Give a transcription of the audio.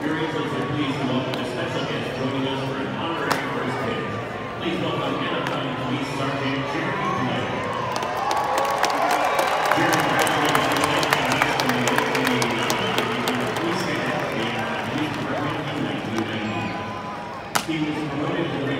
Please welcome a special guest joining us for an honorary first pitch. Please welcome Anaheim Police Sergeant Jeremy Blair. Jeremy graduated from High School in 1989 and police cadet in the Police Department in 1990. He was promoted to